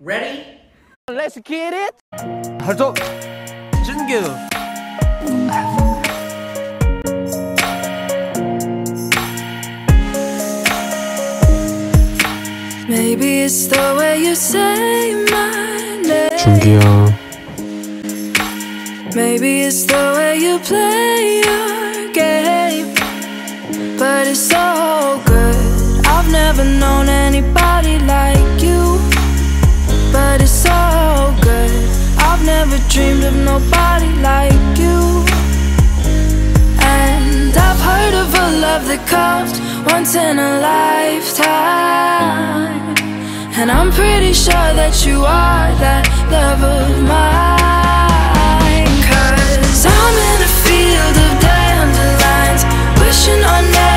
Ready? Let's get it. 활동 준규 Maybe it's the way you say my name. 준규야 Maybe it's the way you play your game. But it's so dreamed of nobody like you. And I've heard of a love that comes once in a lifetime. And I'm pretty sure that you are that love of mine. Cause I'm in a field of dandelions, wishing on everyone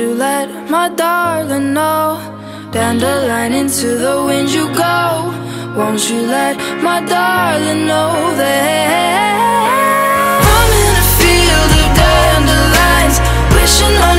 You let my darling know? Dandelion into the wind you go. Won't you let my darling know that I'm in a field of dandelions, wishing on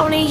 Only